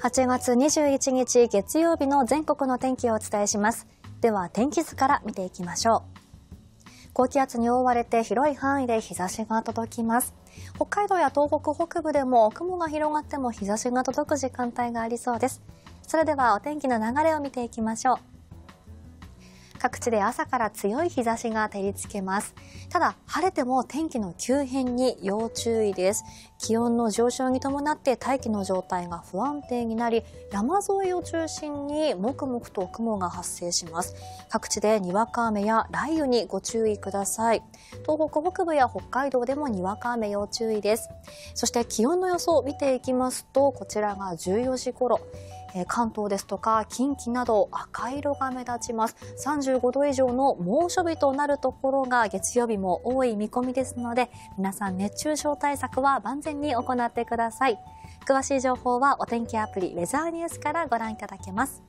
8月21日月曜日の全国の天気をお伝えします。では天気図から見ていきましょう。高気圧に覆われて広い範囲で日差しが届きます。北海道や東北北部でも雲が広がっても日差しが届く時間帯がありそうです。それではお天気の流れを見ていきましょう。各地で朝から強い日差しが照りつけます。ただ、晴れても天気の急変に要注意です。気温の上昇に伴って大気の状態が不安定になり、山沿いを中心にもくもくと雲が発生します。各地でにわか雨や雷雨にご注意ください。東北北部や北海道でもにわか雨要注意です。そして気温の予想を見ていきますと、こちらが14時頃。関東ですとか近畿など赤色が目立ちます35度以上の猛暑日となるところが月曜日も多い見込みですので皆さん熱中症対策は万全に行ってください。詳しい情報はお天気アプリウェザーニュースからご覧いただけます。